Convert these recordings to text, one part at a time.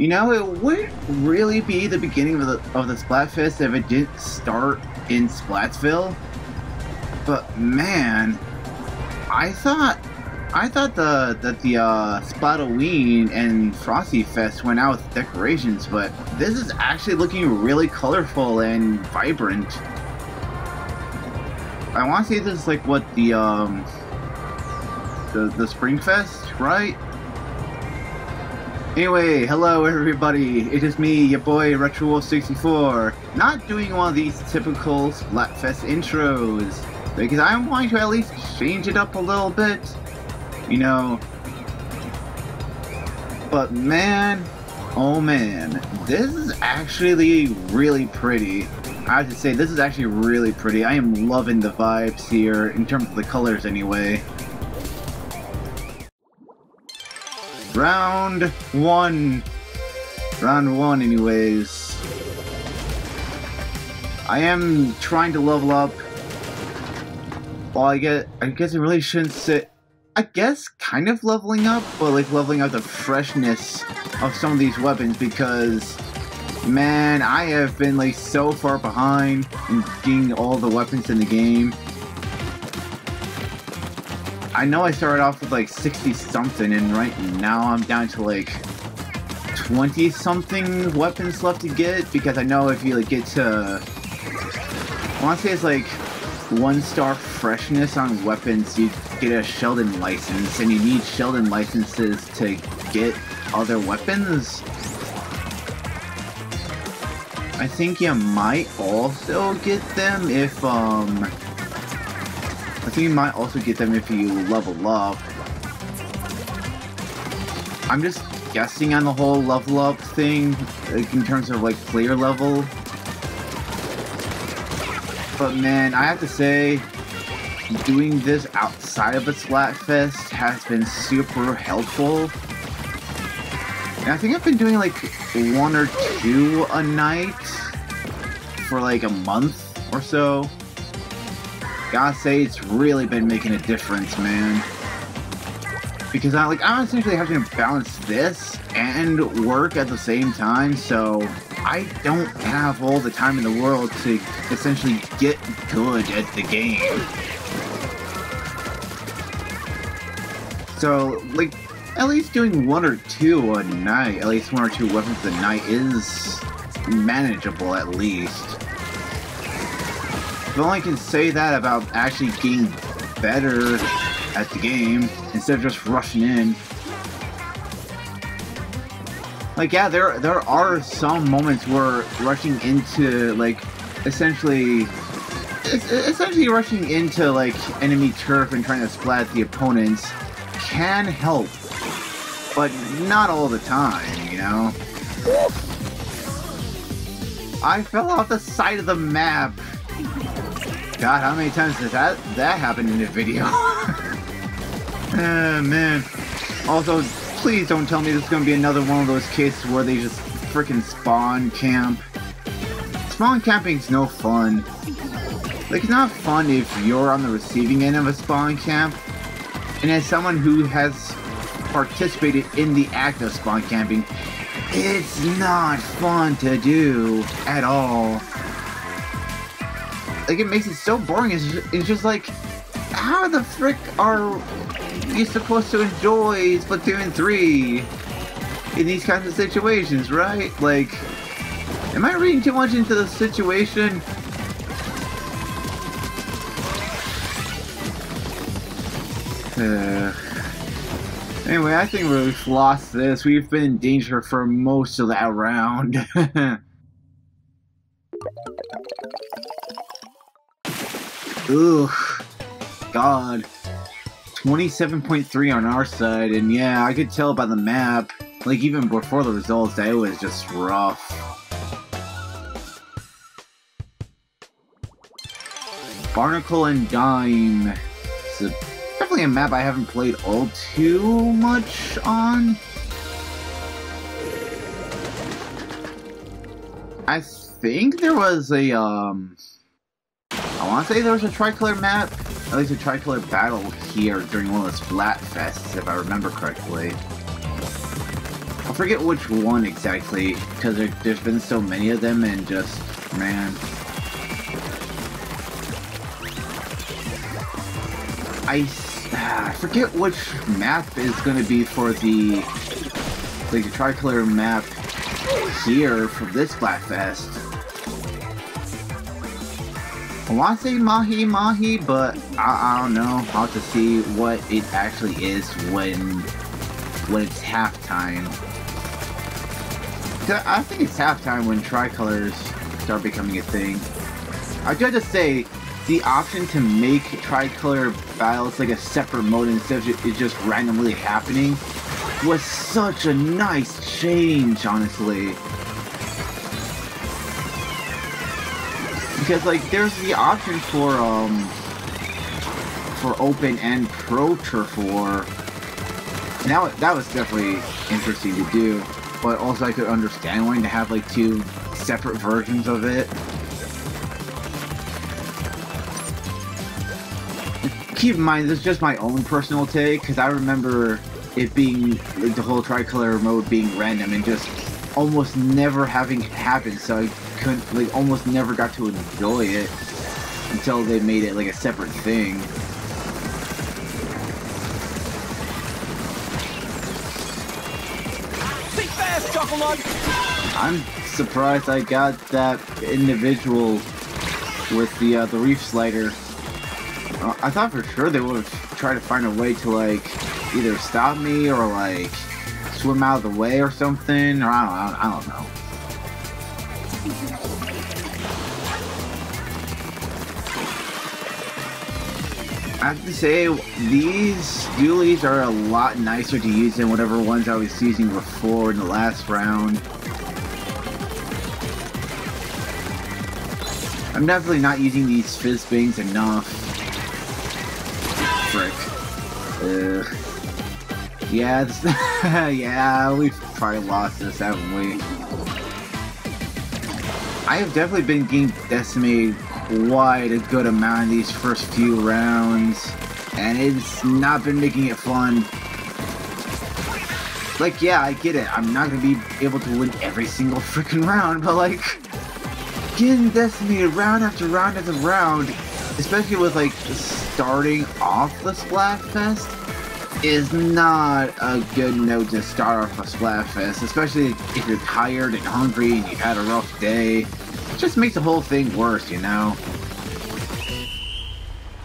You know, it wouldn't really be the beginning of the, of the Splatfest if it didn't start in Splatsville. But man, I thought I thought the that the uh, Splatoween and Frosty Fest went out with decorations, but this is actually looking really colorful and vibrant. I want to say this is like what the um the the Spring Fest, right? Anyway, hello everybody, it is me, your boy RetroWolf64, not doing one of these typical Splatfest intros, because I'm wanting to at least change it up a little bit, you know. But man, oh man, this is actually really pretty. I have to say, this is actually really pretty. I am loving the vibes here, in terms of the colors anyway. Round one. Round one, anyways. I am trying to level up. Well, I get, I guess I really shouldn't sit. I guess kind of leveling up, but like leveling up the freshness of some of these weapons because, man, I have been like so far behind in getting all the weapons in the game. I know I started off with like 60 something, and right now I'm down to like 20 something weapons left to get because I know if you like get to. I want to say it's like one star freshness on weapons, you get a Sheldon license, and you need Sheldon licenses to get other weapons. I think you might also get them if, um, I think you might also get them if you level up. I'm just guessing on the whole level up thing, like in terms of like player level. But man, I have to say, doing this outside of a Splatfest has been super helpful. And I think I've been doing like one or two a night for like a month or so. Gotta say, it's really been making a difference, man. Because I like I'm essentially having to balance this and work at the same time, so I don't have all the time in the world to essentially get good at the game. So, like, at least doing one or two a night, at least one or two weapons a night is manageable at least. If only can say that about actually getting better at the game instead of just rushing in. Like yeah, there there are some moments where rushing into like essentially essentially rushing into like enemy turf and trying to splat the opponents can help, but not all the time, you know. I fell off the side of the map. God, how many times has that that happened in a video? Ah, man. Also, please don't tell me this is gonna be another one of those cases where they just freaking spawn camp. Spawn camping's no fun. Like, it's not fun if you're on the receiving end of a spawn camp, and as someone who has participated in the act of spawn camping, it's not fun to do at all like it makes it so boring. It's just, it's just like, how the frick are you supposed to enjoy Splatoon 3 in these kinds of situations, right? Like, am I reading too much into the situation? Uh, anyway, I think we've lost this. We've been in danger for most of that round. Ugh. God. 27.3 on our side, and yeah, I could tell by the map, like even before the results, that it was just rough. Barnacle and Dime. It's a, definitely a map I haven't played all too much on. I think there was a, um, I want to say there was a tricolor map, at least a tricolor battle here during one of those Splatfests, if I remember correctly. I'll forget which one exactly, because there, there's been so many of them, and just, man. I, ah, I forget which map is going to be for the, like, the Tricolor map here for this Splatfest. I want to say Mahi Mahi, but I, I don't know. I'll have to see what it actually is when when it's halftime. I think it's halftime when tricolors start becoming a thing. I do have to say, the option to make tricolor battles like a separate mode instead of it just randomly happening was such a nice change, honestly. Because like there's the option for um for open and pro turf war. That, that was definitely interesting to do, but also I could understand wanting to have like two separate versions of it. keep in mind, this is just my own personal take, because I remember it being, like, the whole tricolor mode being random and just almost never having it happen, so I couldn't, like, almost never got to enjoy it until they made it, like, a separate thing. I'm surprised I got that individual with the, uh, the reef slider. Uh, I thought for sure they would have tried to find a way to like either stop me or like swim out of the way or something, or I don't, I don't know. I have to say, these dualies are a lot nicer to use than whatever ones I was using before in the last round. I'm definitely not using these Fizzbangs enough frick. Uh, yeah, yeah, we've probably lost this, haven't we? I have definitely been getting decimated quite a good amount in these first few rounds, and it's not been making it fun. Like, yeah, I get it. I'm not gonna be able to win every single freaking round, but like, getting decimated round after round after round, especially with like starting off the Splatfest is not a good note to start off a Splatfest, especially if you're tired and hungry and you've had a rough day. It just makes the whole thing worse, you know?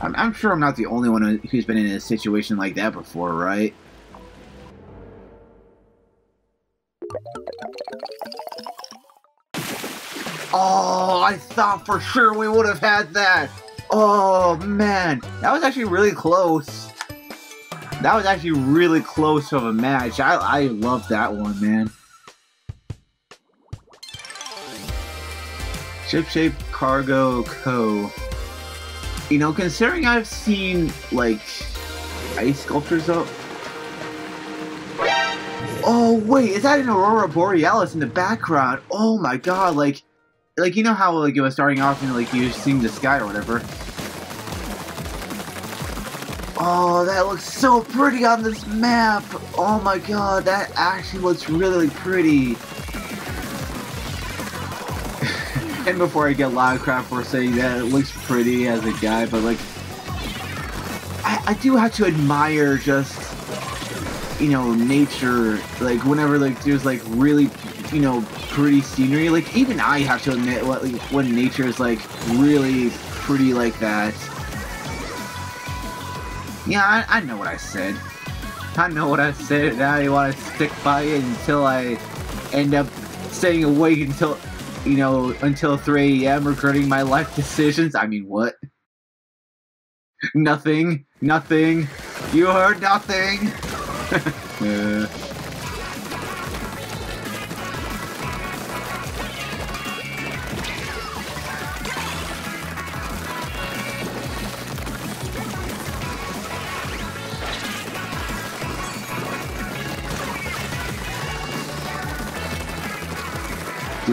I'm, I'm sure I'm not the only one who's been in a situation like that before, right? Oh, I thought for sure we would have had that! Oh, man. That was actually really close. That was actually really close of a match. I, I love that one, man. Ship Shape Cargo Co. You know, considering I've seen, like, ice sculptures up. Oh, wait, is that an Aurora Borealis in the background? Oh my god, like, like, you know how, like, it was starting off and, like, you seeing the sky or whatever. Oh, that looks so pretty on this map! Oh my god, that actually looks really pretty! and before I get loud crap for saying that, it looks pretty as a guy, but like... I, I do have to admire just, you know, nature, like, whenever, like, there's, like, really, you know, pretty scenery, like, even I have to admit, what, like, when nature is, like, really pretty like that, yeah, I, I know what I said. I know what I said, now you want to stick by it until I end up staying awake until, you know, until 3 a.m. regretting my life decisions. I mean, what? nothing. Nothing. You heard nothing. uh.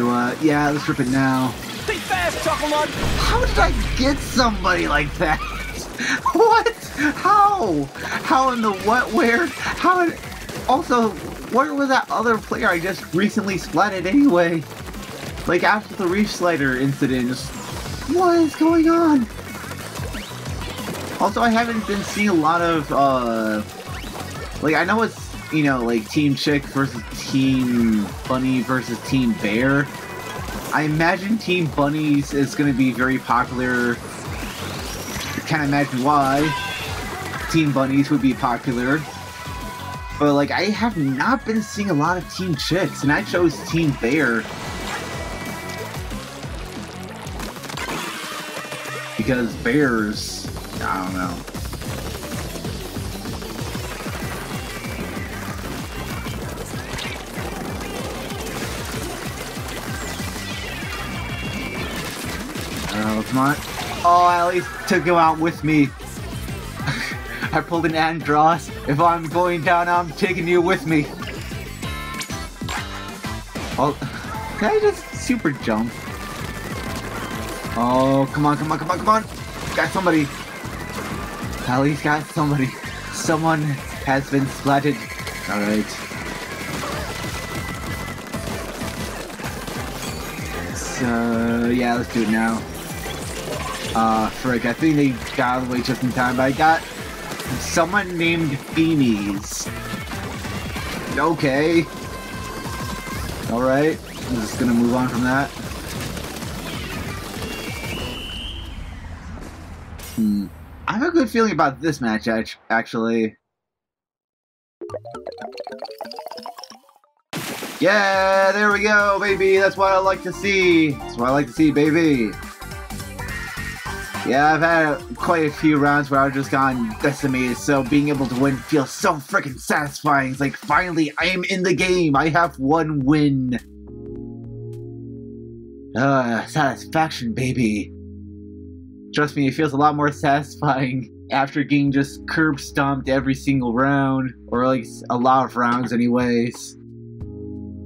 Do, uh, yeah, let's rip it now. Fast! How did I get somebody like that? what? How? How in the what? Where? How? Also, where was that other player I just recently splatted anyway? Like after the Reef Slider incident, just, what is going on? Also, I haven't been seeing a lot of, uh, like, I know it's, you know, like Team Chick versus Team Bunny versus Team Bear. I imagine Team Bunnies is going to be very popular. I can't imagine why Team Bunnies would be popular. But, like, I have not been seeing a lot of Team Chicks, and I chose Team Bear. Because bears, I don't know. Come. Oh, I at least took him out with me. I pulled an Andross. If I'm going down, I'm taking you with me. Oh, can I just super jump? Oh, come on, come on, come on, come on. Got somebody. At least got somebody. Someone has been splatted. Alright. So, yeah, let's do it now. Uh, frick, I think they got out of the way just in time, but I got someone named Beanies. Okay. Alright, I'm just gonna move on from that. Hmm. I have a good feeling about this match, actually. Yeah, there we go, baby. That's what I like to see. That's what I like to see, baby. Yeah, I've had quite a few rounds where I've just gotten decimated, so being able to win feels so freaking satisfying. It's like, finally, I am in the game. I have one win. Uh, satisfaction, baby. Trust me, it feels a lot more satisfying after getting just curb stomped every single round, or like a lot of rounds anyways.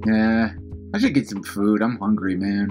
Yeah, I should get some food. I'm hungry, man.